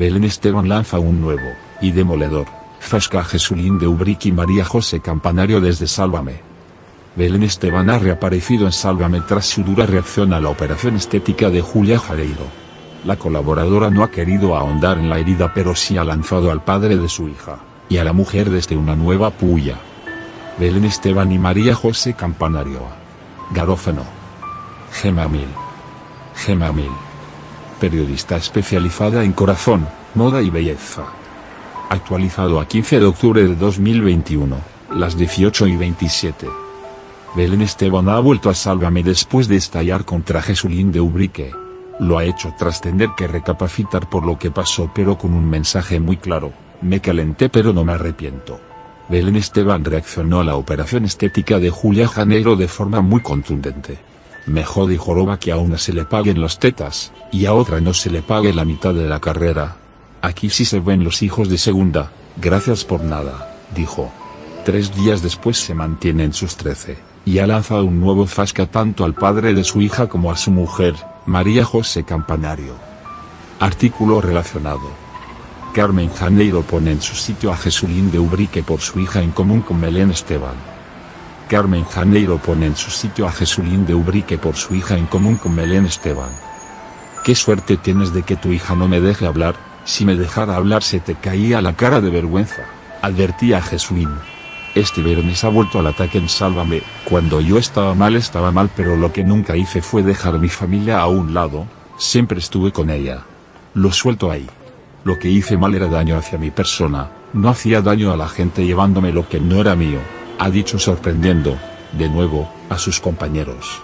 Belén Esteban lanza un nuevo, y demoledor, Fasca Jesulín de Ubrique y María José Campanario desde Sálvame. Belén Esteban ha reaparecido en Sálvame tras su dura reacción a la operación estética de Julia Jareiro. La colaboradora no ha querido ahondar en la herida pero sí ha lanzado al padre de su hija, y a la mujer desde una nueva puya. Belén Esteban y María José Campanario. Garófano. Gema Mil. Periodista especializada en corazón, moda y belleza. Actualizado a 15 de octubre de 2021, las 18 y 27. Belén Esteban ha vuelto a Sálvame después de estallar contra Jesulín de Ubrique. Lo ha hecho tras tener que recapacitar por lo que pasó pero con un mensaje muy claro, me calenté pero no me arrepiento. Belén Esteban reaccionó a la operación estética de Julia Janeiro de forma muy contundente. Me jode y joroba que a una se le paguen las tetas, y a otra no se le pague la mitad de la carrera. Aquí sí se ven los hijos de segunda, gracias por nada, dijo. Tres días después se mantiene en sus trece, y ha lanzado un nuevo fasca tanto al padre de su hija como a su mujer, María José Campanario. Artículo relacionado. Carmen Janeiro pone en su sitio a Jesulín de Ubrique por su hija en común con Belén Esteban. Carmen Janeiro pone en su sitio a Jesulín de Ubrique por su hija en común con Belén Esteban. Qué suerte tienes de que tu hija no me deje hablar, si me dejara hablar se te caía la cara de vergüenza, advertía a Jesulín. Este viernes ha vuelto al ataque en Sálvame, cuando yo estaba mal estaba mal pero lo que nunca hice fue dejar mi familia a un lado, siempre estuve con ella. Lo suelto ahí. Lo que hice mal era daño hacia mi persona, no hacía daño a la gente llevándome lo que no era mío, ha dicho sorprendiendo, de nuevo, a sus compañeros.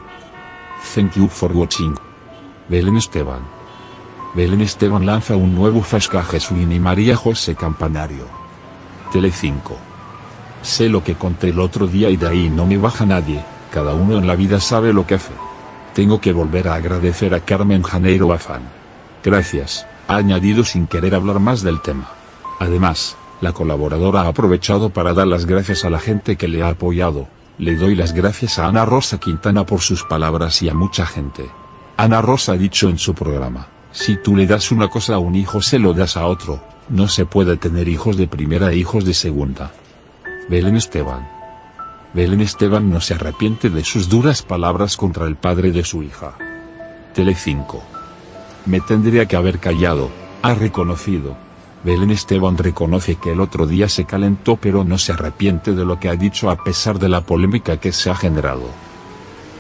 Thank you for watching. Belén Esteban. Belén Esteban lanza un nuevo fasca a Jesulín y María José Campanario. Telecinco. Sé lo que conté el otro día y de ahí no me baja nadie, cada uno en la vida sabe lo que hace. Tengo que volver a agradecer a Carmen Janeiro Afán. Gracias, ha añadido sin querer hablar más del tema. Además, la colaboradora ha aprovechado para dar las gracias a la gente que le ha apoyado. Le doy las gracias a Ana Rosa Quintana por sus palabras y a mucha gente. Ana Rosa ha dicho en su programa, si tú le das una cosa a un hijo se lo das a otro, no se puede tener hijos de primera e hijos de segunda. Belén Esteban. Belén Esteban no se arrepiente de sus duras palabras contra el padre de su hija. Telecinco. Me tendría que haber callado, ha reconocido. Belén Esteban reconoce que el otro día se calentó pero no se arrepiente de lo que ha dicho a pesar de la polémica que se ha generado.